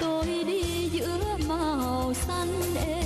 tôi đi giữa màu xanh êm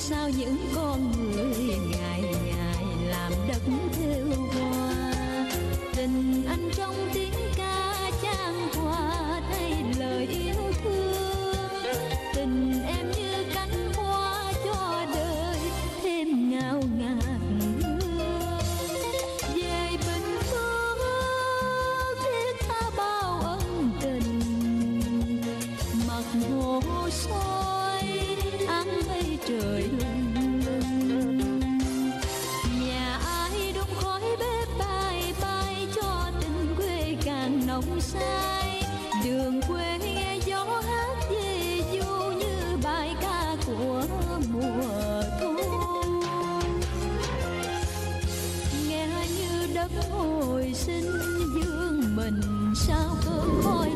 sao những lòng sai. Đường quê gió hát về du như bài ca của mùa thu. Nghe như đất hồi sinh dương mình sao cơn khói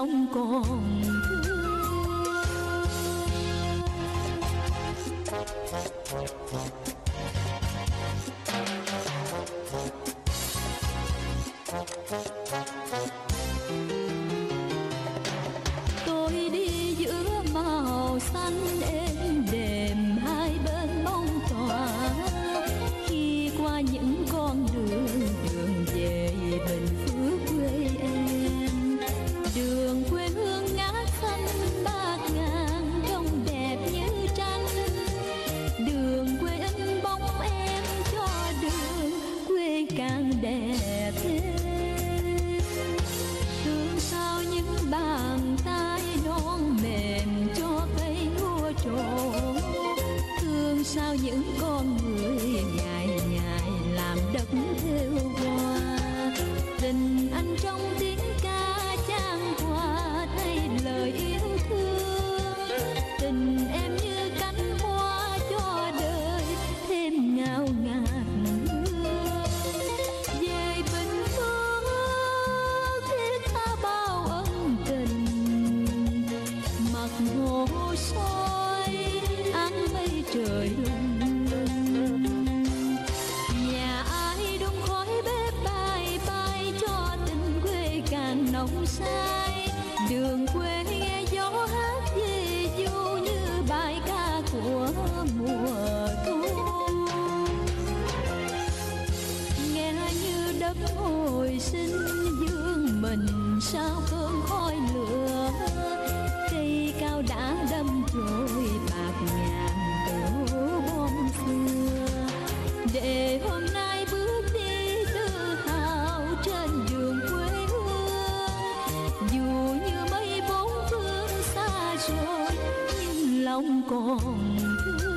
lòng còn thương sao những con người nhài nhài làm đất theo trời. Lung linh nhà ai đông khói bếp bay bay cho tình quê càng nồng say. Đường quê nghe gió hát về du như bài ca của mùa thu. Nghe như đất hồi sinh, dương mình sao cơn khói lửa. Cây cao đã đâm chồi lòng còn thương.